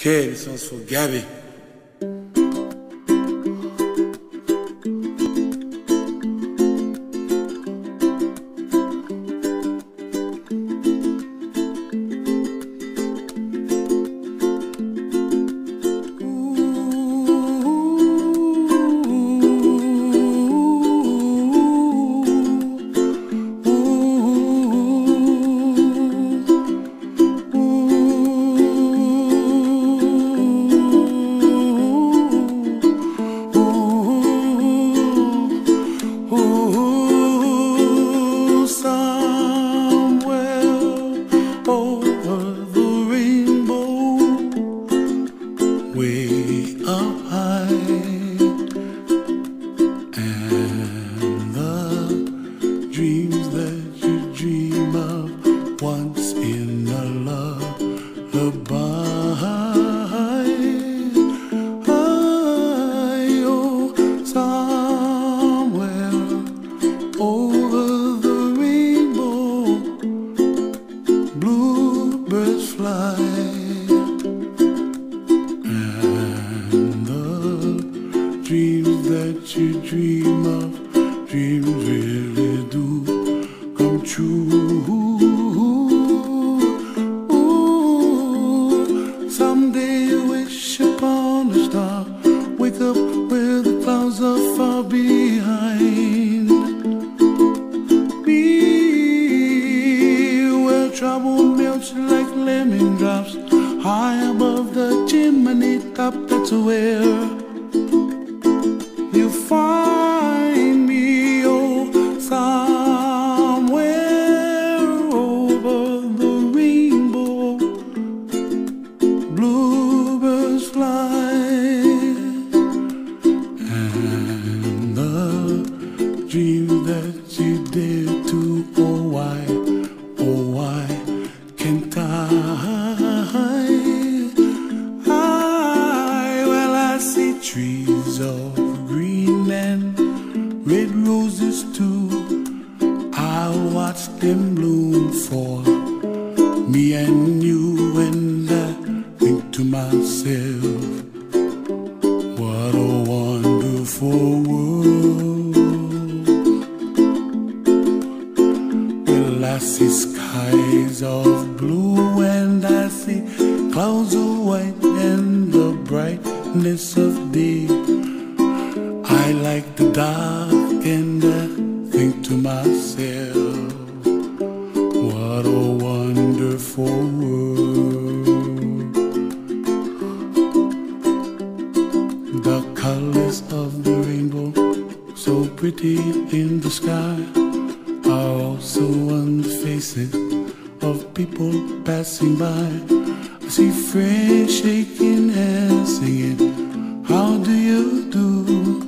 Okay, this one's for Gabby. Up true. Ooh, someday you wish upon a star, wake up where the clouds are far behind. Be where trouble melts like lemon drops high above the chimney top. That's where you find the dreams that you did to, oh why, oh why can't I? I, well, I see trees of green and red roses too. I watch them bloom for me and you, and I think to myself, what a wonderful and I think to myself, what a wonderful world. The colors of the rainbow, so pretty in the sky, are also on the faces of people passing by. I see friends shaking hands, singing, How do you do?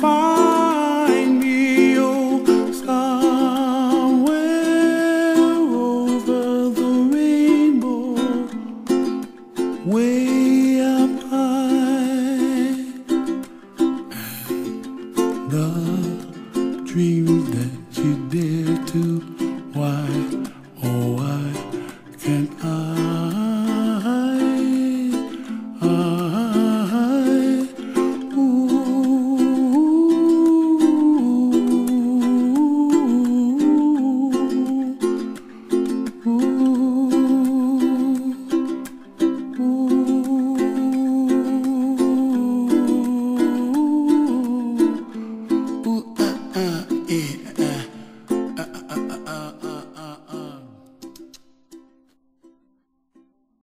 find me oh somewhere over the rainbow, way up high, the dreams that you dare to. Why, oh, why can't I?